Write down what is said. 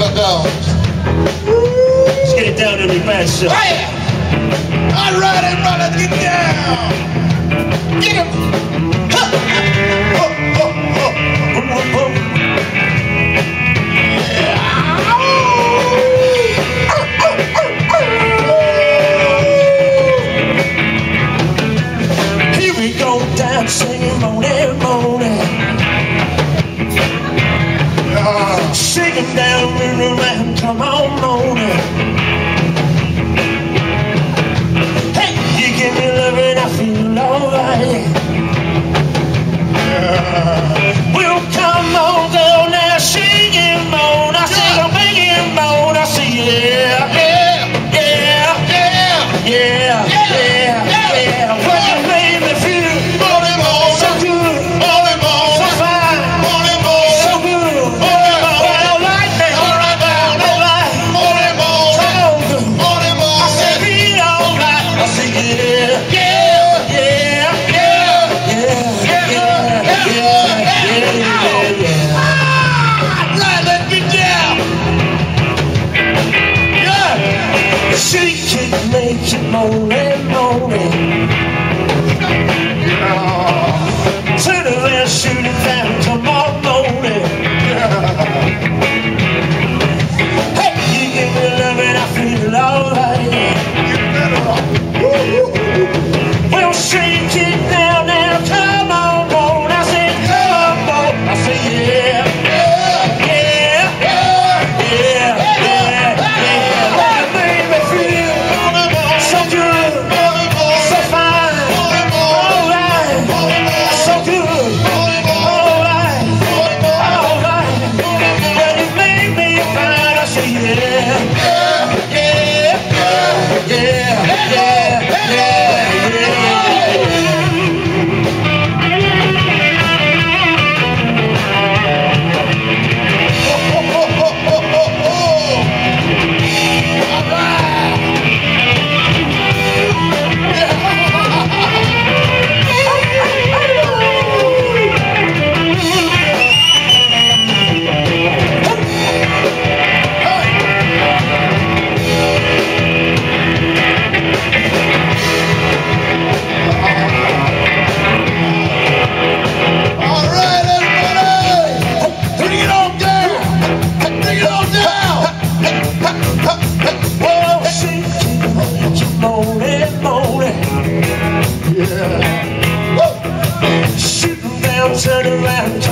Let's get it down on your best shot. Bam! All right, everybody, get down. Get him. rolling, lonely. Mony, Mony. Yeah. Woo! Shoot down, turn around,